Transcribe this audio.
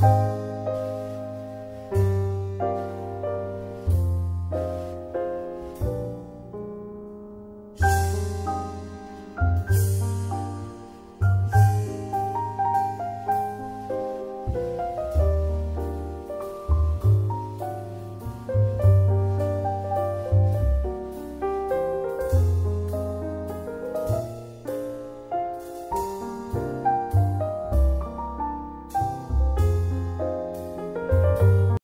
you